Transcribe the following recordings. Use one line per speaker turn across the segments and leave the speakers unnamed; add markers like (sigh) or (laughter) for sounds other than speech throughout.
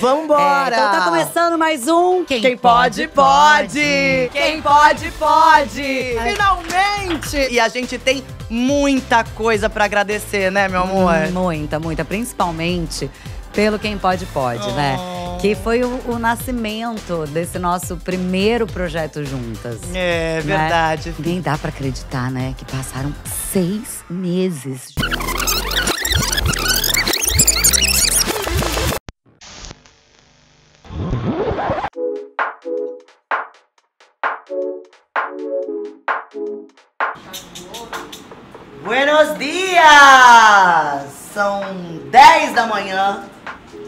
Vambora!
É, então tá começando mais um Quem,
Quem pode, pode! Quem pode, pode! Finalmente! E a gente tem muita coisa pra agradecer, né, meu amor?
Hum, Muita, muita. Principalmente pelo Quem Pode Pode, né?
Oh.
Que foi o, o nascimento desse nosso primeiro projeto juntas.
É,
né?
verdade.
Nem dá pra acreditar, né? Que passaram seis meses.
Buenos dias! São 10 da manhã.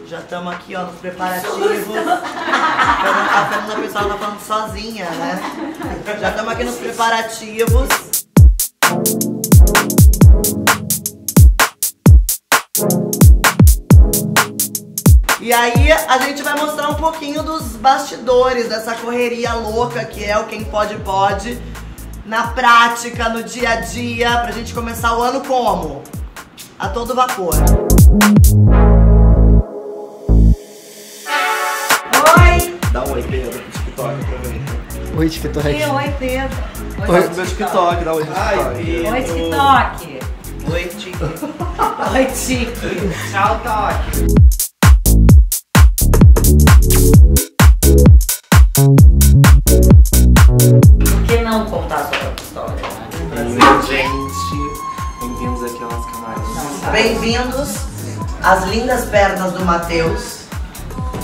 Já estamos aqui, ó, nos preparativos. Fernanda- A Fernanda pessoal tá falando sozinha, né? Já estamos aqui nos preparativos. E aí a gente vai mostrar um pouquinho dos bastidores dessa correria louca que é o Quem Pode Pode na prática, no dia a dia, pra gente começar o ano como? A todo vapor. Oi!
Dá um oi, Pedro, pro TikTok, aproveita.
Oi, TikTok.
Oi, Pedro.
Faz o meu TikTok, dá um oi no TikTok.
Oi, TikTok.
Oi, Tiki. (laughs)
Oi, Tiki.
Tchau, Toque. Nosso canal.
Bem-vindos às lindas pernas do Matheus.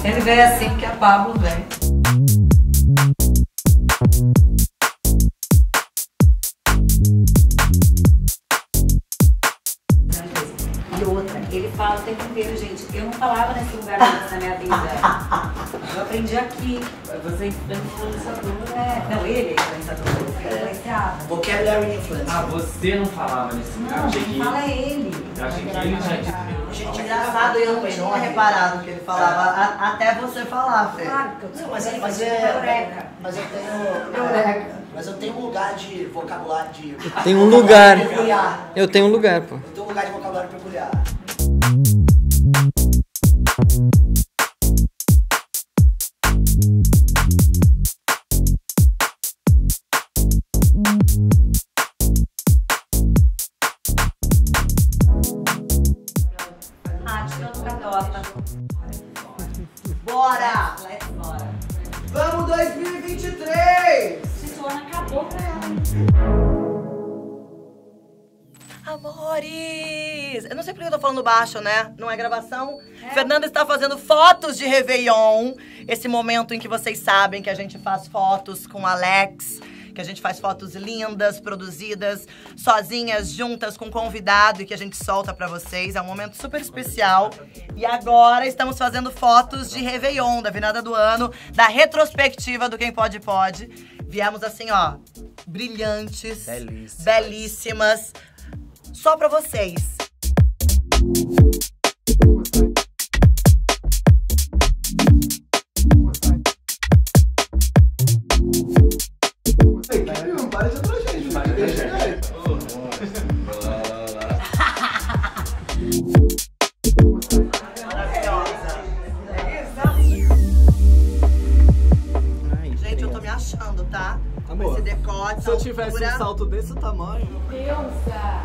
Ele veio assim que a Pablo vem. Ele fala o tempo inteiro, gente. Eu não falava nesse lugar antes na minha vida. Eu aprendi aqui. Você é influenciador. É. Não, ele é influenciador. É influenciado.
Vocabulary Influence.
Ah, você não falava nesse lugar.
Não, quem
que,
fala é ele.
eu achei que ele tinha dito.
Gente, engraçado, eu não tinha reparado que ele falava, a- até você falar, Fê.
Claro que eu
Não, mas, é, mas,
é.
é, mas eu tenho. Mas eu tenho um lugar de vocabulário de.
Tem um lugar.
peculiar.
Eu tenho um lugar, pô.
Eu tenho um lugar de vocabulário peculiar.
Bora!
Let's bora.
Vamos 2023!
Gente, o ano acabou pra ela.
Amores! Eu não sei porque eu tô falando baixo, né? Não é gravação. Fernanda está fazendo fotos de Réveillon. Esse momento em que vocês sabem que a gente faz fotos com Alex. Que a gente faz fotos lindas, produzidas, sozinhas, juntas, com convidado e que a gente solta pra vocês. É um momento super especial. E agora estamos fazendo fotos de Réveillon, da virada do ano, da retrospectiva do Quem Pode Pode. Viemos assim, ó, brilhantes,
Belíssimas.
belíssimas só pra vocês.
Desse tamanho.
Obrigada!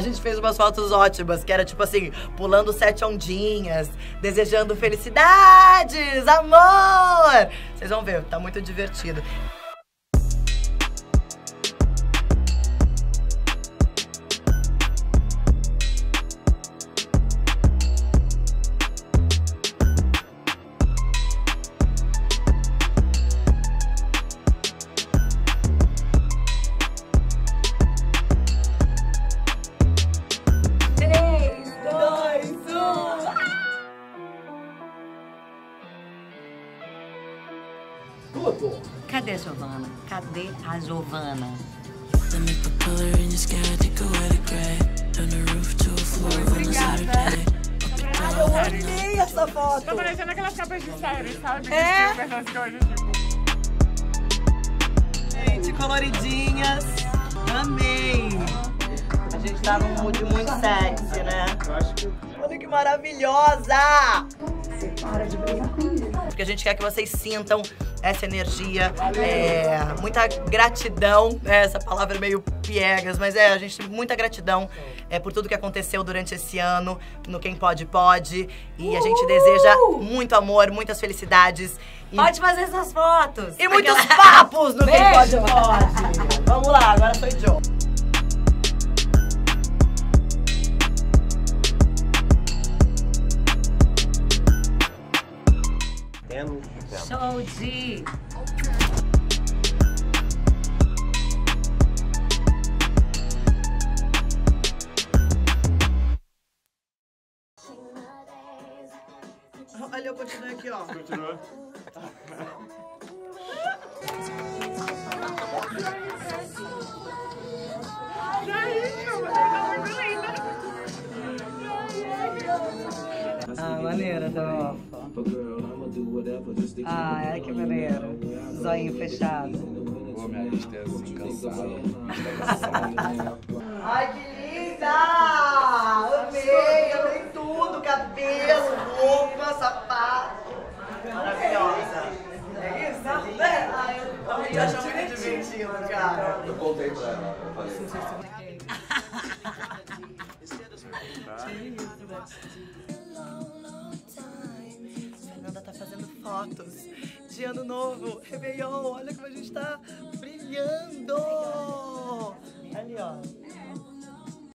a gente fez umas fotos ótimas, que era tipo assim, pulando sete ondinhas, desejando felicidades, amor! Vocês vão ver, tá muito divertido.
Cadê a Giovana? Cadê a Giovana?
Let me put color in your sky, take away the gray. Turn the roof to a floor on a Saturday.
Eu amei essa foto!
Tô parecendo aquelas capas de série, sabe?
É.
Que essas coisas, tipo.
Gente, coloridinhas. Amei. A gente tá num mood muito sexy, né? Olha que maravilhosa! Porque a gente quer que vocês sintam essa energia, é, muita gratidão, né? essa palavra é meio piegas, mas é, a gente tem muita gratidão é, por tudo que aconteceu durante esse ano, no Quem Pode Pode. E a gente deseja muito amor, muitas felicidades. E
Pode fazer essas fotos.
e muitos
Aquela-
papos no Quem Pode
Beijo.
Pode. Vamos lá, agora foi Joe.
Show de...
Olha, eu continuo aqui, ó. Ah, maneira, tá Ah, é que maneira. Zoinho fechado.
Pô, minha lista é assim, cansada.
Ai, que linda! Amei, amei tudo, cabelo, roupa, sapato. Maravilhosa. É isso? Né? Ai, eu, a gente acha muito divertido, cara.
Eu contei pra ela, eu falei.
Fernanda fotos de ano novo, Réveillon. Olha como a gente tá brilhando! Ali, ó.